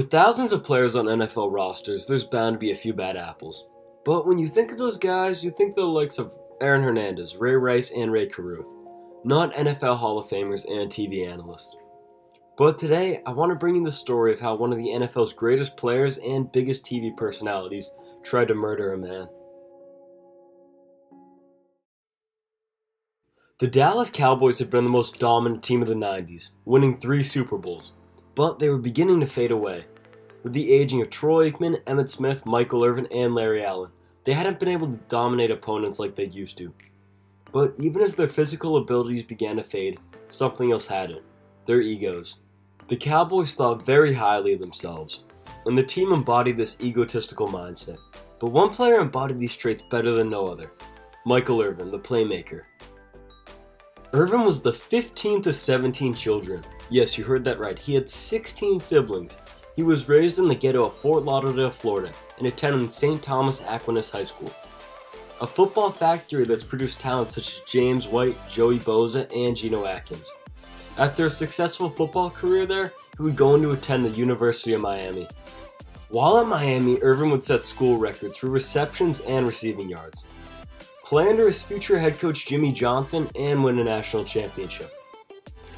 With thousands of players on NFL rosters, there's bound to be a few bad apples. But when you think of those guys, you think the likes of Aaron Hernandez, Ray Rice, and Rae Carruth, not NFL Hall of Famers and TV analysts. But today, I want to bring you the story of how one of the NFL's greatest players and biggest TV personalities tried to murder a man. The Dallas Cowboys had been the most dominant team of the 90s, winning three Super Bowls, but they were beginning to fade away. With the aging of Troy Aikman, Emmitt Smith, Michael Irvin, and Larry Allen, they hadn't been able to dominate opponents like they used to. But even as their physical abilities began to fade, something else hadn't their egos. The Cowboys thought very highly of themselves, and the team embodied this egotistical mindset. But one player embodied these traits better than no other Michael Irvin, the playmaker. Irvin was the 15th of 17 children. Yes, you heard that right. He had 16 siblings, he was raised in the ghetto of Fort Lauderdale, Florida, and attended St. Thomas Aquinas High School, a football factory that's produced talents such as James White, Joey Bosa, and Geno Atkins. After a successful football career there, he would go on to attend the University of Miami. While at Miami, Irvin would set school records for receptions and receiving yards, play under his future head coach Jimmy Johnson, and win a national championship.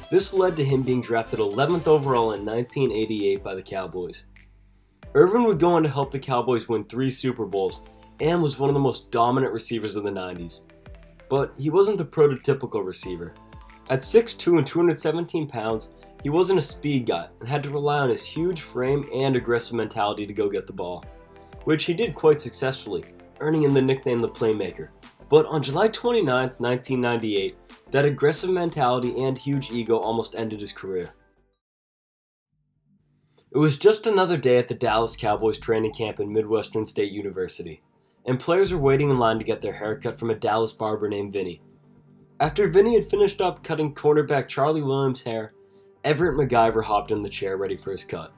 This led to him being drafted 11th overall in 1988 by the Cowboys. Irvin would go on to help the Cowboys win three Super Bowls and was one of the most dominant receivers of the 90s. But he wasn't the prototypical receiver. At 6'2 and 217 pounds, he wasn't a speed guy and had to rely on his huge frame and aggressive mentality to go get the ball, which he did quite successfully, earning him the nickname the Playmaker. But on July 29, 1998, that aggressive mentality and huge ego almost ended his career. It was just another day at the Dallas Cowboys training camp in Midwestern State University, and players were waiting in line to get their haircut from a Dallas barber named Vinny. After Vinny had finished up cutting cornerback Charlie Williams' hair, Everett McIver hopped in the chair ready for his cut.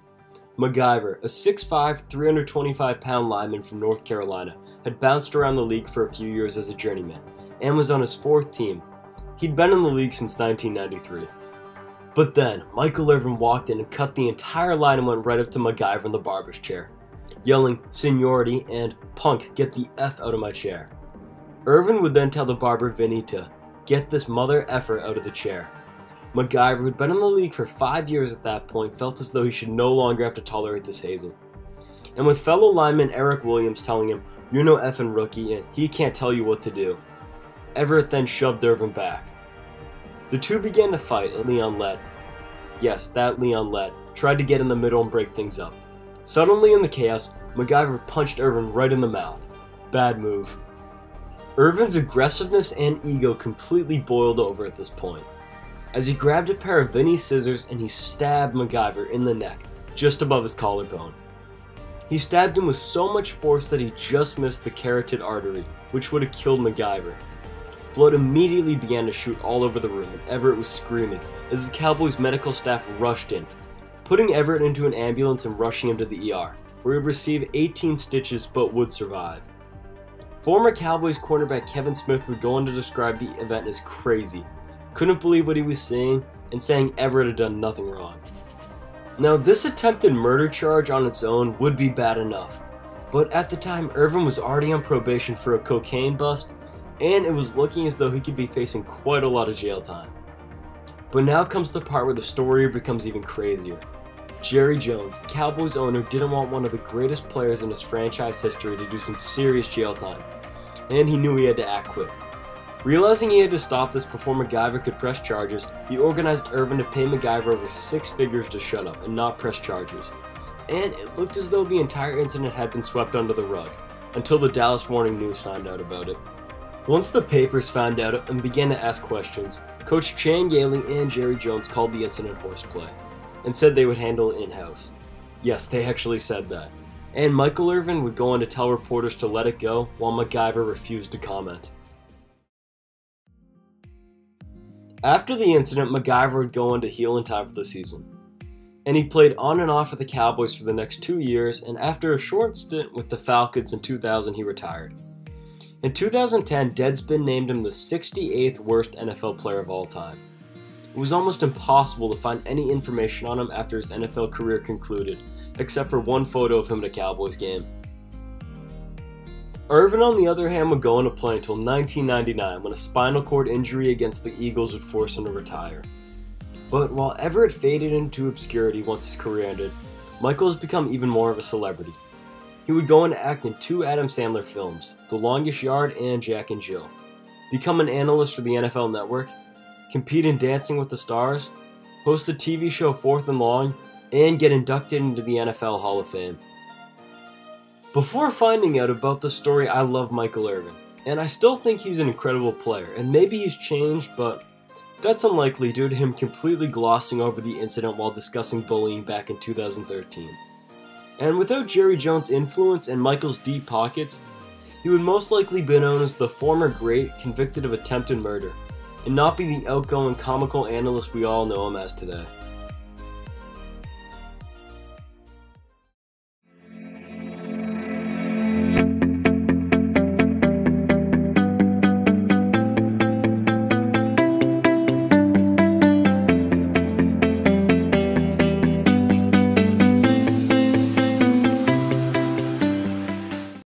McIver, a 6'5, 325 pound lineman from North Carolina, had bounced around the league for a few years as a journeyman and was on his fourth team He'd been in the league since 1993. But then, Michael Irvin walked in and cut the entire line and went right up to McIver in the barber's chair, yelling, Seniority and Punk, get the F out of my chair. Irvin would then tell the barber Vinny to get this mother effer out of the chair. McIver, who'd been in the league for five years at that point, felt as though he should no longer have to tolerate this hazing. And with fellow lineman Eric Williams telling him, You're no effing rookie and he can't tell you what to do, Everett then shoved Irvin back. The two began to fight, and Leon Lett. Yes, that Leon Lett, tried to get in the middle and break things up. Suddenly, in the chaos, McIver punched Irvin right in the mouth. Bad move. Irvin's aggressiveness and ego completely boiled over at this point, as he grabbed a pair of Vinny's scissors and he stabbed McIver in the neck, just above his collarbone. He stabbed him with so much force that he just missed the carotid artery, which would have killed McIver. Blood immediately began to shoot all over the room, and Everett was screaming as the Cowboys' medical staff rushed in, putting Everett into an ambulance and rushing him to the ER, where he would receive 18 stitches but would survive. Former Cowboys cornerback Kevin Smith would go on to describe the event as crazy, couldn't believe what he was seeing, and saying Everett had done nothing wrong. Now, this attempted murder charge on its own would be bad enough, but at the time, Irvin was already on probation for a cocaine bust and it was looking as though he could be facing quite a lot of jail time. But now comes the part where the story becomes even crazier. Jerry Jones, the Cowboys owner, didn't want one of the greatest players in his franchise history to do some serious jail time, and he knew he had to act quick. Realizing he had to stop this before McIver could press charges, he organized Irvin to pay McIver over six figures to shut up and not press charges. And it looked as though the entire incident had been swept under the rug, until the Dallas Morning News found out about it. Once the papers found out and began to ask questions, Coach Chan Gailey and Jerry Jones called the incident horseplay and said they would handle it in house. Yes, they actually said that. And Michael Irvin would go on to tell reporters to let it go while McIver refused to comment. After the incident, McIver would go on to heal in time for the season. And he played on and off with the Cowboys for the next two years, and after a short stint with the Falcons in 2000, he retired. In 2010, Deadspin named him the 68th worst NFL player of all time. It was almost impossible to find any information on him after his NFL career concluded, except for one photo of him at a Cowboys game. Irvin, on the other hand, would go on to play until 1999 when a spinal cord injury against the Eagles would force him to retire. But while Everett faded into obscurity once his career ended, Michael has become even more of a celebrity. He would go on to act in two Adam Sandler films, The Longest Yard and Jack and Jill, become an analyst for the NFL Network, compete in Dancing with the Stars, host the TV show Fourth and Long, and get inducted into the NFL Hall of Fame. Before finding out about the story, I love Michael Irvin, and I still think he's an incredible player, and maybe he's changed, but that's unlikely due to him completely glossing over the incident while discussing bullying back in 2013. And without Jerry Jones' influence and Michael's deep pockets, he would most likely be known as the former great convicted of attempted murder, and not be the outgoing comical analyst we all know him as today.